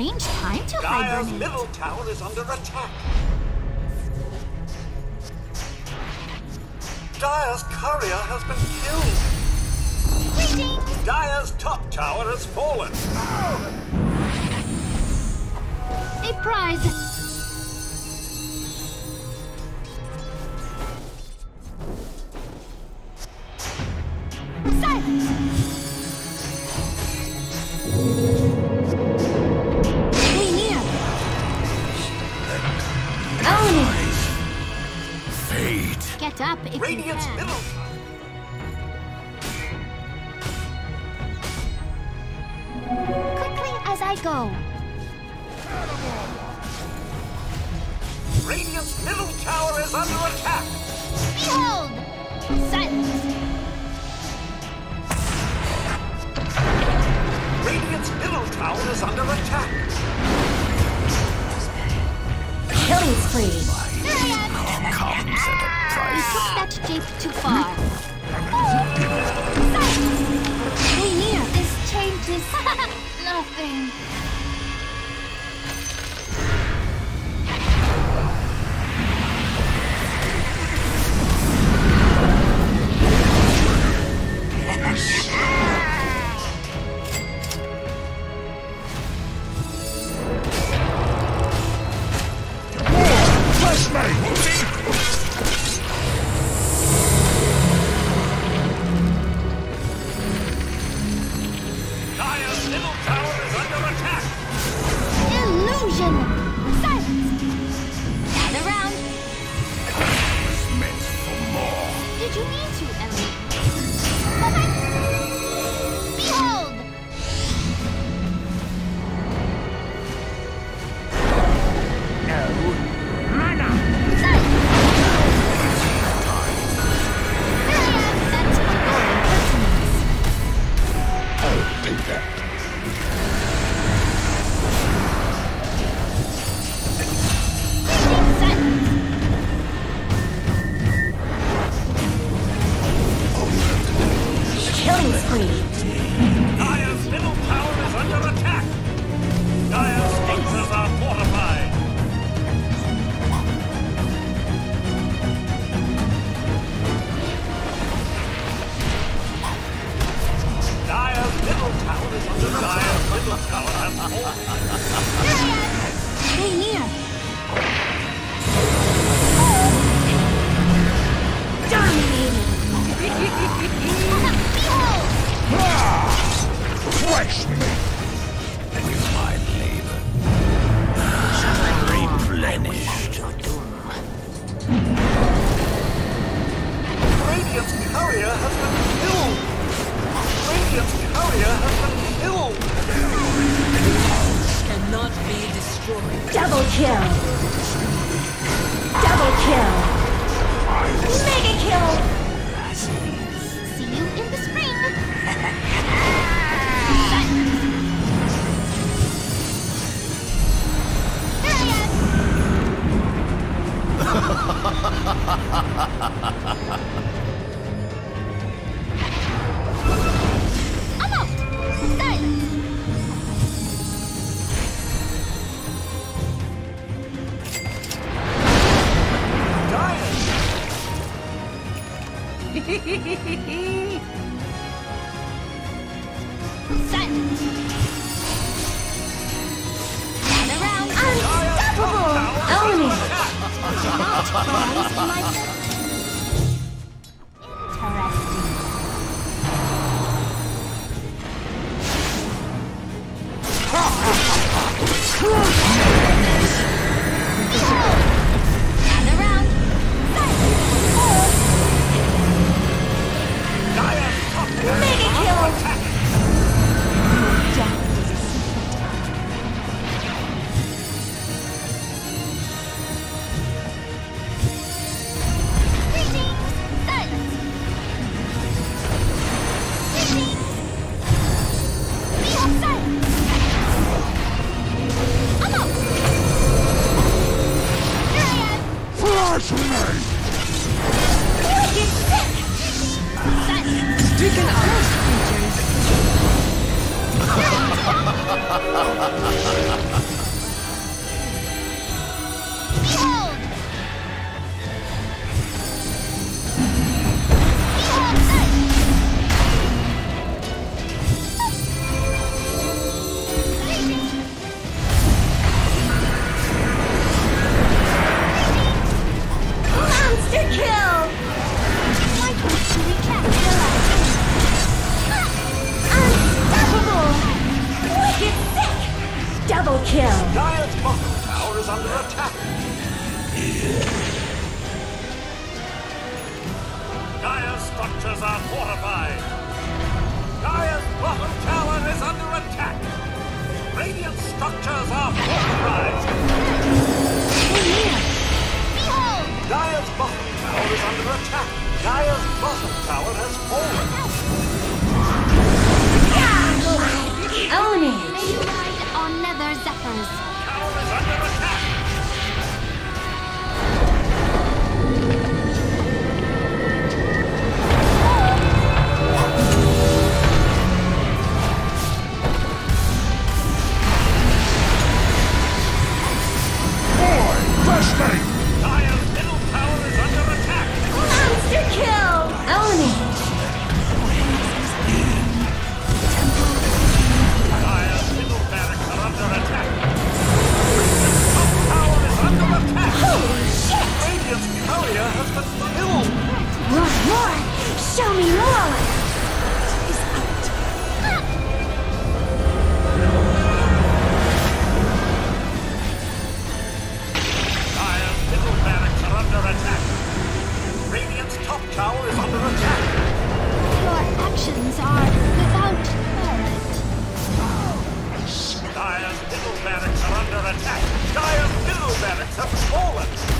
Strange time to Dire's hibernate. middle tower is under attack. Dire's courier has been killed. Greetings! Dire's top tower has fallen. A prize! Up if Radiant's you can. middle Quickly as I go. Radiant's middle tower is under attack. Behold! Silence! Radiant's middle tower is under attack. Killing spree. I! Comes at a price. Took that jape too far. Stay near. This changes nothing. Double kill. Double kill. Mega kill. See you in the spring. Silence. There I am. I'm out. Silence. Gather round. Unstoppable. Element. Not Stricken out, creatures. Gaya's bottom tower has fallen. attack giant middle barracks of Poland.